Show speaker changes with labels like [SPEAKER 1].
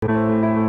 [SPEAKER 1] Música